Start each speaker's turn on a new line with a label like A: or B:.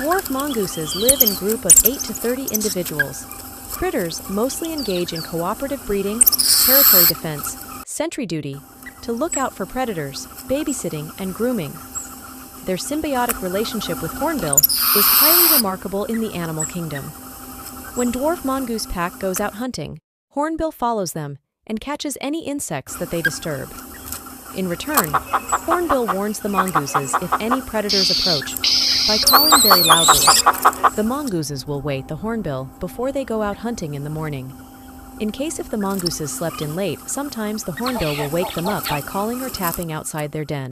A: Dwarf mongooses live in group of 8 to 30 individuals. Critters mostly engage in cooperative breeding, territory defense, sentry duty, to look out for predators, babysitting, and grooming. Their symbiotic relationship with Hornbill is highly remarkable in the animal kingdom. When dwarf mongoose pack goes out hunting, Hornbill follows them and catches any insects that they disturb. In return, Hornbill warns the mongooses if any predators approach by calling very loudly. The mongooses will wait the hornbill before they go out hunting in the morning. In case if the mongooses slept in late, sometimes the hornbill will wake them up by calling or tapping outside their den.